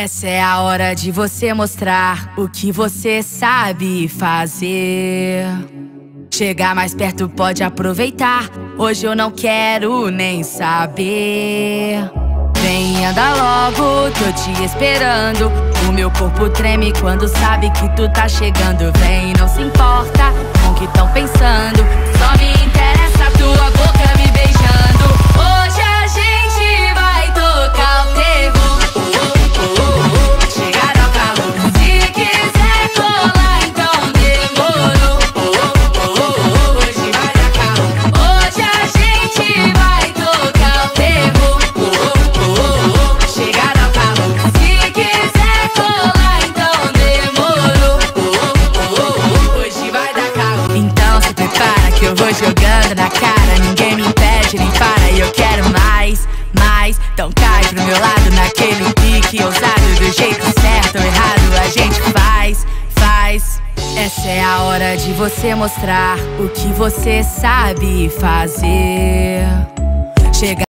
Essa é a hora de você mostrar o que você sabe fazer. Chegar mais perto pode aproveitar. Hoje eu não quero nem saber. Vem, anda logo, tô te esperando. O meu corpo treme quando sabe que tu tá chegando. Vem, não se importa se prepara que eu vou jogando na cara. Ninguém me impede nem para. E eu quero mais, mais. Então cai pro meu lado naquele pique ousado. Do jeito certo ou errado a gente faz, faz. Essa é a hora de você mostrar o que você sabe fazer. Chega